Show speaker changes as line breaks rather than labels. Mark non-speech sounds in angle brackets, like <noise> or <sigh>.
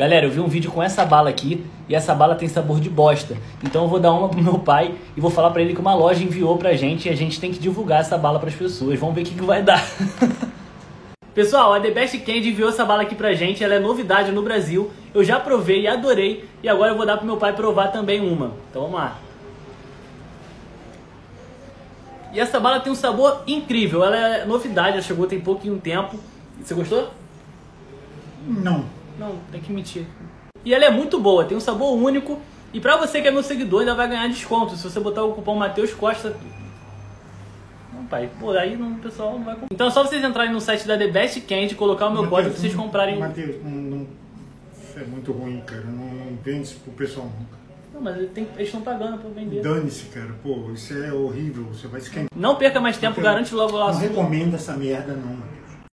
Galera, eu vi um vídeo com essa bala aqui e essa bala tem sabor de bosta. Então eu vou dar uma pro meu pai e vou falar pra ele que uma loja enviou pra gente e a gente tem que divulgar essa bala pras pessoas. Vamos ver o que, que vai dar. <laughs> Pessoal, a The Best Candy enviou essa bala aqui pra gente, ela é novidade no Brasil. Eu já provei e adorei e agora eu vou dar pro meu pai provar também uma. Então vamos lá. E essa bala tem um sabor incrível, ela é novidade, ela chegou tem pouquinho tempo. Você gostou?
Não.
Não, tem que mentir. E ela é muito boa, tem um sabor único. E pra você que é meu seguidor, ainda vai ganhar desconto. Se você botar o cupom Matheus Costa. Não, pai, por aí não, o pessoal não vai comprar. Então é só vocês entrarem no site da The Best Candy, colocar o meu
Mateus,
código pra vocês comprarem.
Mateus, não, não- isso é muito ruim, cara. Não vende isso pro pessoal nunca.
Não, mas tem- eles estão pagando pra vender.
Dane-se, cara. Pô, isso é horrível. Você vai esquentar.
Não perca mais tempo, garante logo lá.
Não recomendo essa merda, não.